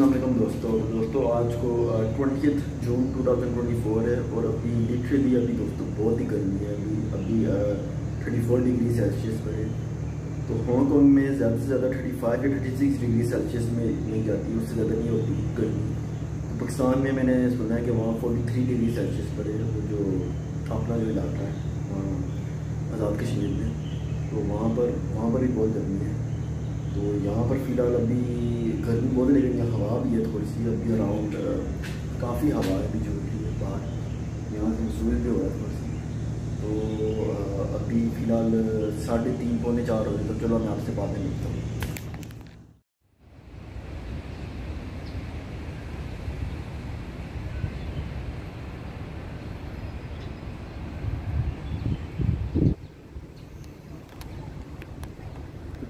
वालेकुम दोस्तों। दोस्तों, आज को ट्वेंटी जून 2024 है और अभी लिटरली अभी दोस्तों बहुत ही गर्मी है। अभी अभी थर्टी फोर डिग्री सेल्सियस पर है। तो हांगकॉन्ग में ज़्यादा से ज़्यादा थर्टी फाइव या थर्टी सिक्स डिग्री सेल्सियस में नहीं जाती उससे ज़्यादा नहीं होती गर्मी। तो पाकिस्तान में मैंने सुना है कि वहाँ फोर्टी थ्री डिग्री सेल्सियस पर है, वो जो अपना जो इलाका है, वहाँ, आज़ाद कश्मीर में। तो वहाँ पर वहाँ पर भी बहुत गर्मी है। तो यहाँ पर फ़िलहाल अभी गर्मी बहुत लेकिन यहाँ हवा भी है थोड़ी सी। अभी अराउंड काफ़ी हवा है अभी जो है बाहर। यहाँ से सूर्य भी हो रहा है थोड़ी सी। तो अभी फ़िलहाल साढ़े तीन, पौने चार हो गए तो चलो, मैं आपसे बातें मिलता हूँ।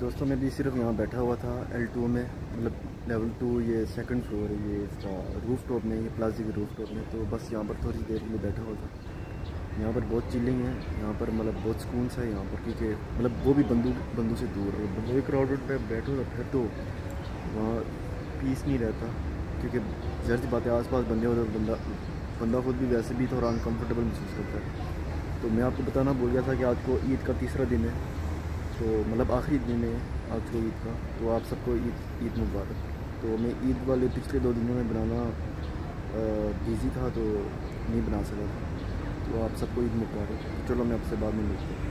दोस्तों, मैं भी सिर्फ़ यहाँ बैठा हुआ था एल टू में मतलब लेवल टू ये सेकंड फ्लोर है, ये इसका रूफ टॉप में, ये प्लाजी के रूफ टॉप में तो बस यहाँ पर थोड़ी देर के लिए बैठा हुआ था। यहाँ पर बहुत चिलिंग है, यहाँ पर मतलब बहुत सुकून सा है यहाँ पर, क्योंकि मतलब वो भी बंदू बंदू से दूर है। बंदू क्राउडेड पे बैठो तो फिर तो वहाँ पीस नहीं रहता, क्योंकि जहर सी बात आस पास बंदे होते बंदा बंदा खुद भी वैसे भी थोड़ा अनकम्फर्टेबल महसूस करता है। तो मैं आपको बताना भूल गया था कि आज को ईद का तीसरा दिन है तो मतलब आखिरी दिन में आज को ईद का। तो आप सबको ईद ईद मुबारक। तो मैं ईद वाले पिछले दो दिनों में बनाना बिज़ी था तो नहीं बना सका। तो आप सबको ईद मुबारक। चलो मैं आपसे बाद में मिलता हूँ।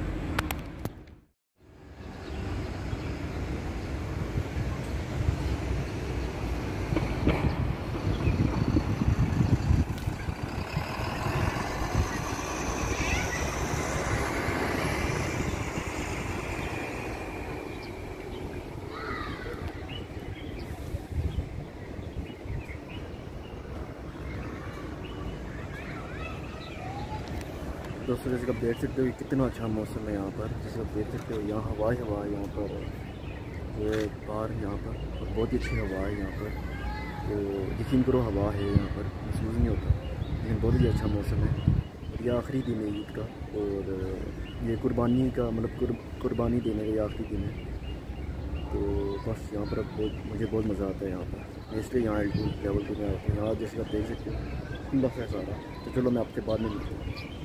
दोस्तों जैसे आप देख सकते हो कितना अच्छा मौसम है यहाँ पर। जैसे आप देख सकते हो, यहाँ हवा ही हवा है यहाँ पर। ये बाहर यहाँ पर, और बहुत ही अच्छी हवा है यहाँ पर। तो यकीन करो हवा है यहाँ पर, महसूस नहीं होता। लेकिन बहुत ही अच्छा मौसम है। ये आखिरी दिन है ईद का, और ये कुर्बानी का मतलब कुर्बानी देने का ये आखिरी दिन है। तो बस यहाँ पर बहुत, मुझे बहुत मज़ा आता है यहाँ पर। इसलिए यहाँ एल टू लेवल टू में आता हूँ। यहाँ जैसे आप देख सकते हो, खुला है सारा। तो चलो मैं आपके बाद में मिलता हूँ।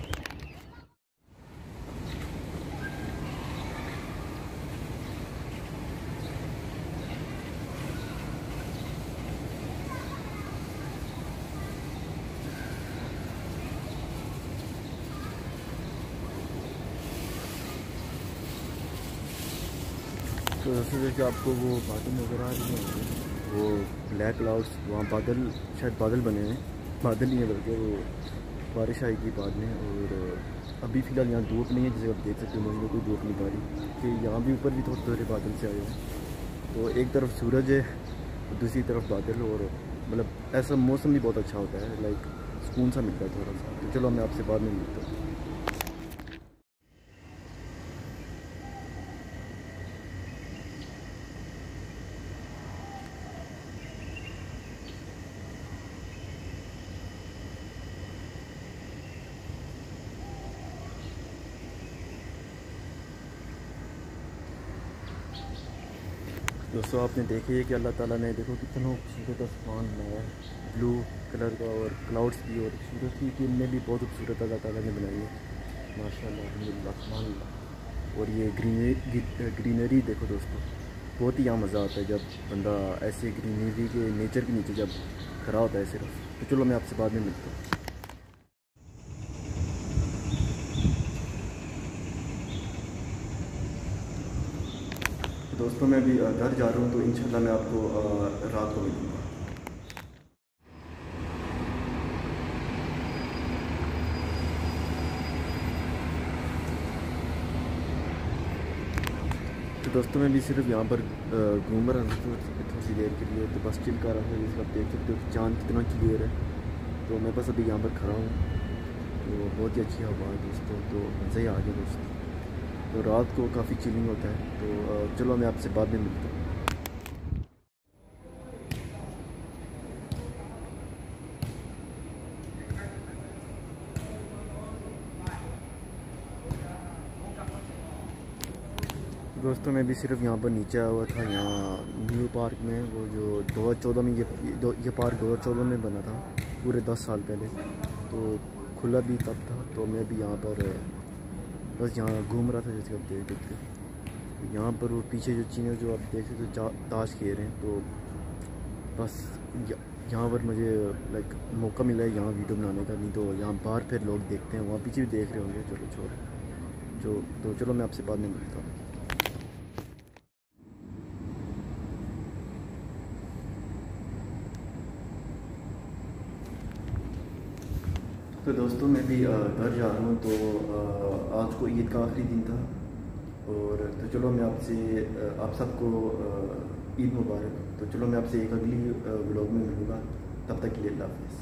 तो जैसे आपको वो बादल नज़र आ रही है। वो ब्लैक क्लाउड्स वहाँ बादल, शायद बादल बने हैं। बादल ही हैं बल्कि वो बारिश आएगी बाद में और अभी फ़िलहाल यहाँ धूप नहीं है, जैसे आप देख सकते हो मुझे कोई धूप नहीं पा रही कि यहाँ भी ऊपर भी थोड़े थोड़े बादल से आए हैं। तो एक तरफ़ सूरज है, दूसरी तरफ़ बादल और मतलब ऐसा मौसम भी बहुत अच्छा होता है लाइक सुकून सा मिलता है थोड़ा सा। तो चलो मैं आपसे बाद में मिलता हूँ। दोस्तों, आपने देखे है कि अल्लाह ताला ने देखो कितना खूबसूरत आसमान बनाया है ब्लू कलर का और क्लाउड्स भी और सूरज की किरणें भी बहुत खूबसूरत अल्लाह ताला ने बनाई है। माशा और ये ग्रीनरी ग्रीनरी देखो दोस्तों, बहुत ही यहाँ मज़ा आता है जब बंदा ऐसे ग्रीनरी के नेचर के नीचे जब खड़ा होता है सिर्फ़। तो चलो मैं आपसे बाद में मिलता हूँ। दोस्तों, मैं अभी घर जा रहा हूँ तो इंशाल्लाह मैं आपको रात को मिलूँगा तो दोस्तों, मैं भी सिर्फ़ यहाँ पर घूम रहा था थोड़ी सी देर के लिए तो बस चिल कर रहा था, जैसे आप देख सकते हो चाँद कितना क्लियर है। तो मैं बस अभी यहाँ पर खड़ा हूँ। तो बहुत ही अच्छी हवा है दोस्तों तो मज़ा ही आ गया दोस्तों। तो रात को काफ़ी चिलिंग होता है। तो चलो मैं आपसे बाद में मिलता हूँ। दोस्तों, मैं भी सिर्फ़ यहाँ पर नीचे आया हुआ था, यहाँ न्यू पार्क में, वो जो दो हज़ार चौदह में ये ये पार्क दो हज़ार चौदह में बना था, पूरे दस साल पहले। तो खुला भी तब था तो मैं भी यहाँ पर बस यहाँ घूम रहा था जैसे आप देख देखते यहाँ पर वो पीछे जो चीज़ें जो आप देख सकते तो ताश खेल रहे हैं तो बस यहाँ पर मुझे लाइक मौका मिला है यहाँ वीडियो बनाने का। नहीं तो यहाँ बाहर फिर लोग देखते हैं, वहाँ पीछे भी देख रहे होंगे। चलो छोड़। जो तो चलो मैं आपसे बाद में मिलता हूँ। तो दोस्तों मैं भी घर जा रहा हूँ तो आज को ईद का आखिरी दिन था। और तो चलो मैं आपसे आप सबको ईद मुबारक। तो चलो मैं आपसे एक अगली ब्लॉग में मिलूँगा। तब तक के लिए अल्लाह हाफिज़।